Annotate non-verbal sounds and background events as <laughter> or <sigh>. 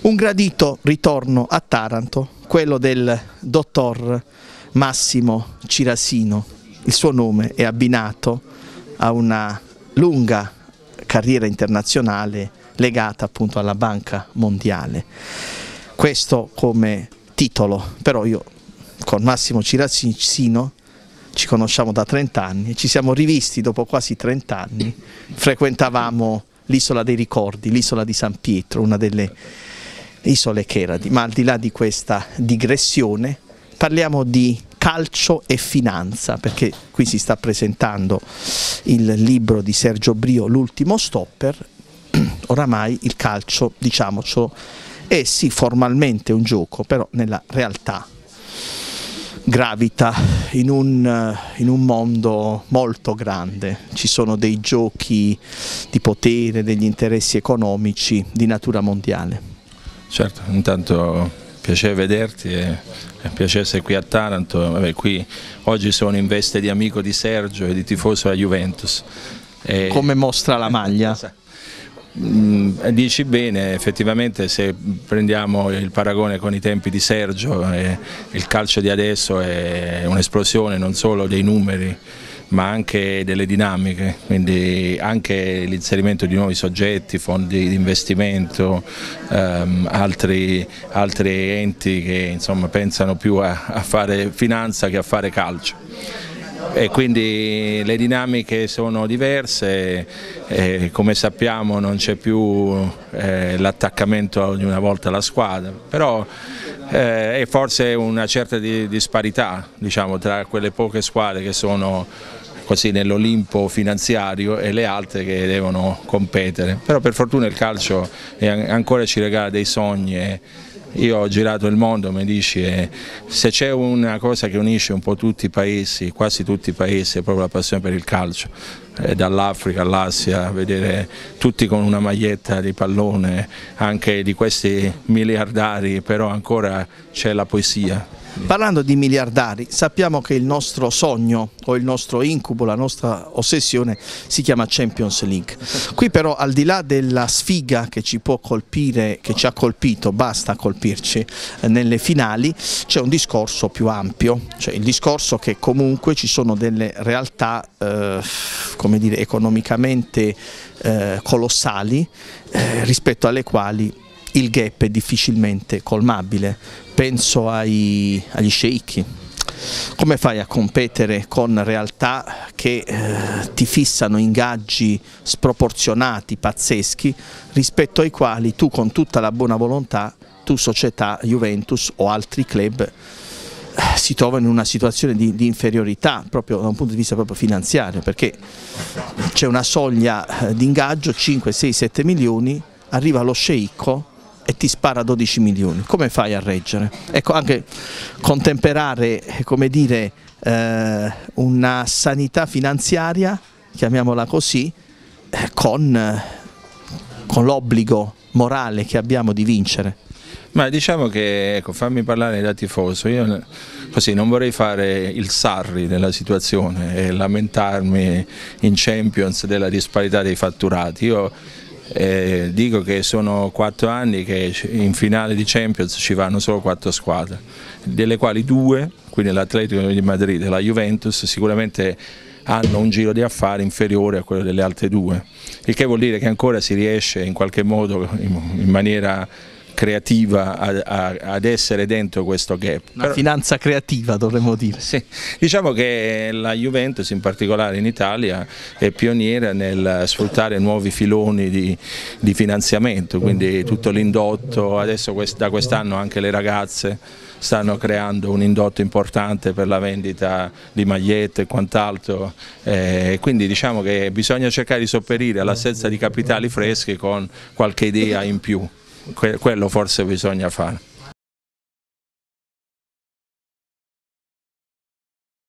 Un gradito ritorno a Taranto, quello del dottor Massimo Cirasino. Il suo nome è abbinato a una lunga carriera internazionale legata appunto alla Banca Mondiale. Questo come titolo, però io con Massimo Cirasino ci conosciamo da 30 anni e ci siamo rivisti dopo quasi 30 anni, frequentavamo l'isola dei ricordi, l'isola di San Pietro, una delle isole Cheradi, ma al di là di questa digressione parliamo di calcio e finanza, perché qui si sta presentando il libro di Sergio Brio, L'ultimo stopper, <clears throat> oramai il calcio, diciamocelo, è sì formalmente un gioco, però nella realtà gravita in un, in un, mondo molto grande, ci sono dei giochi di potere, degli interessi economici di natura mondiale. Certo, intanto piacere vederti e, e piacere essere qui a Taranto, Vabbè, qui oggi sono in veste di amico di Sergio e di tifoso della Juventus. E... Come mostra la maglia? Mm, dici bene, effettivamente se prendiamo il paragone con i tempi di Sergio, eh, il calcio di adesso è un'esplosione non solo dei numeri ma anche delle dinamiche, quindi anche l'inserimento di nuovi soggetti, fondi di investimento, ehm, altri, altri, enti che insomma, pensano più a, a fare finanza che a fare calcio. E quindi le dinamiche sono diverse, come sappiamo non c'è più eh, l'attaccamento di una volta alla squadra, però eh, è forse una certa di, disparità diciamo, tra quelle poche squadre che sono così nell'Olimpo finanziario e le altre che devono competere, però per fortuna il calcio ancora ci regala dei sogni io ho girato il mondo, mi dici, eh, se c'è una cosa che unisce un po' tutti i paesi, quasi tutti i paesi, è proprio la passione per il calcio, eh, dall'Africa all'Asia, vedere tutti con una maglietta di pallone, anche di questi miliardari, però ancora c'è la poesia. Parlando di miliardari, sappiamo che il nostro sogno o il nostro incubo, la nostra ossessione si chiama Champions League. Qui però al di là della sfiga che ci può colpire, che ci ha colpito, basta colpirci eh, nelle finali, c'è un discorso più ampio, cioè il discorso che comunque ci sono delle realtà eh, come dire, economicamente eh, colossali eh, rispetto alle quali il gap è difficilmente colmabile, penso ai, agli sceicchi. Come fai a competere con realtà che eh, ti fissano ingaggi sproporzionati, pazzeschi, rispetto ai quali tu con tutta la buona volontà, tu società, Juventus o altri club eh, si trovano in una situazione di, di, inferiorità proprio da un punto di vista finanziario perché c'è una soglia eh, di ingaggio 5, 6, 7 milioni, arriva lo sceicco e ti spara 12 milioni, come fai a reggere? Ecco, anche contemperare, dire, eh, una sanità finanziaria, chiamiamola così, eh, con, con l'obbligo morale che abbiamo di vincere. Ma diciamo che, ecco, fammi parlare da tifoso, io così non vorrei fare il Sarri della situazione e lamentarmi in Champions della disparità dei fatturati. Io eh, dico che sono quattro anni che in finale di Champions ci vanno solo quattro squadre, delle quali due, quindi l'Atletico di Madrid e la Juventus, sicuramente hanno un giro di affari inferiore a quello delle altre due, il che vuol dire che ancora si riesce in qualche modo in maniera creativa a, a, ad essere dentro questo gap. Una Però, finanza creativa dovremmo dire. Sì. Diciamo che la Juventus in particolare in Italia è pioniera nel sfruttare nuovi filoni di, di finanziamento, quindi tutto l'indotto, adesso quest, da quest'anno anche le ragazze stanno creando un indotto importante per la vendita di magliette e quant'altro, eh, quindi diciamo che bisogna cercare di sopperire all'assenza di capitali freschi con qualche idea in più quello forse bisogna fare.